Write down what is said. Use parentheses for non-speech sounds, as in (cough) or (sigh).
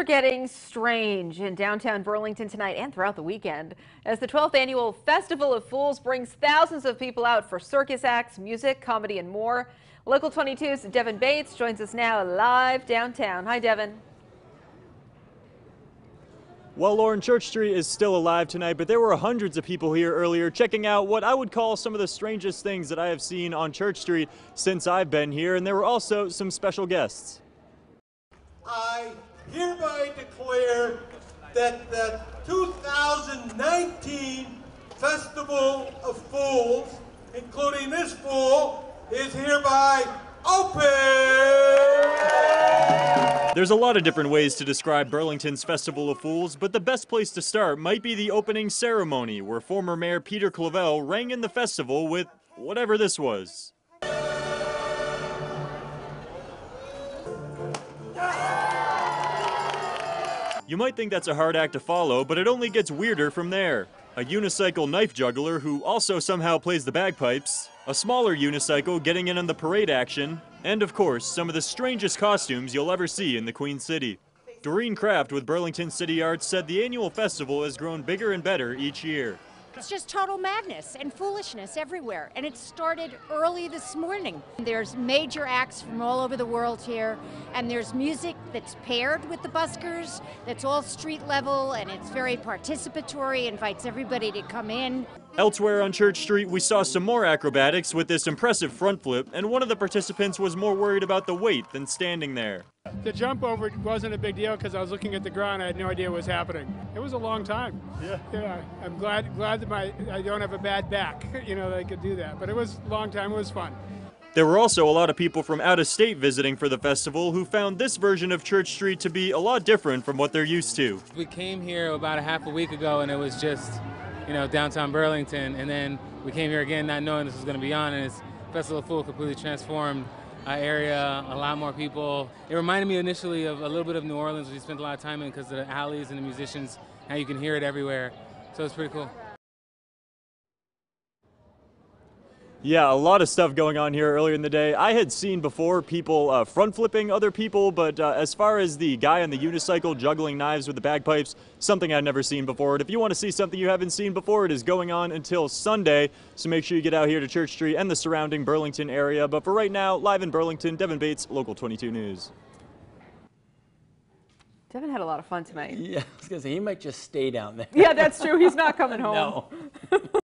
are getting strange in downtown Burlington tonight and throughout the weekend as the 12th annual Festival of Fools brings thousands of people out for circus acts, music, comedy, and more. Local 22's Devin Bates joins us now live downtown. Hi, Devin. Well, Lauren, Church Street is still alive tonight, but there were hundreds of people here earlier checking out what I would call some of the strangest things that I have seen on Church Street since I've been here, and there were also some special guests. I hereby declare that the 2019 Festival of Fools, including this fool, is hereby open! There's a lot of different ways to describe Burlington's Festival of Fools, but the best place to start might be the opening ceremony, where former Mayor Peter Clavelle rang in the festival with whatever this was. You might think that's a hard act to follow, but it only gets weirder from there. A unicycle knife juggler who also somehow plays the bagpipes, a smaller unicycle getting in on the parade action, and of course, some of the strangest costumes you'll ever see in the Queen City. Doreen Kraft with Burlington City Arts said the annual festival has grown bigger and better each year. It's just total madness and foolishness everywhere. And it started early this morning. There's major acts from all over the world here, and there's music that's paired with the buskers, that's all street level, and it's very participatory, invites everybody to come in. Elsewhere on Church Street, we saw some more acrobatics with this impressive front flip, and one of the participants was more worried about the weight than standing there. The jump over wasn't a big deal because I was looking at the ground. I had no idea what was happening. It was a long time. Yeah. Yeah. I'm glad glad that my I don't have a bad back. (laughs) You know that I could do that. But it was a long time. It was fun. There were also a lot of people from out of state visiting for the festival who found this version of Church Street to be a lot different from what they're used to. We came here about a half a week ago and it was just you know, downtown Burlington. And then we came here again not knowing this was going to be on, and it's Festival of Fool completely transformed our area, a lot more people. It reminded me initially of a little bit of New Orleans, which we spent a lot of time in because of the alleys and the musicians, how you can hear it everywhere. So it's pretty cool. Yeah, a lot of stuff going on here earlier in the day. I had seen before people uh, front flipping other people, but uh, as far as the guy on the unicycle juggling knives with the bagpipes, something I'd never seen before. And if you want to see something you haven't seen before, it is going on until Sunday. So make sure you get out here to Church Street and the surrounding Burlington area. But for right now, live in Burlington, Devin Bates, Local 22 News. Devin had a lot of fun tonight. Yeah, I was going to say, he might just stay down there. Yeah, that's true. He's not coming (laughs) home. no. (laughs)